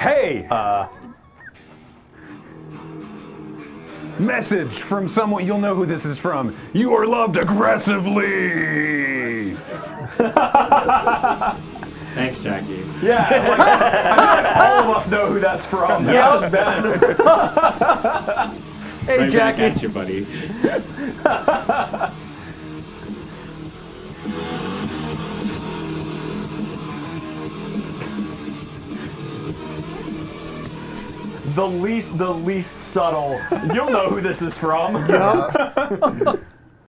Hey! Uh, Message from someone, you'll know who this is from. You are loved aggressively! Thanks, Jackie. yeah, like, I feel like all of us know who that's from. Yeah. Not just Ben. Hey, Right back Jackie. at you, buddy. the least, the least subtle. You'll know who this is from. Yup.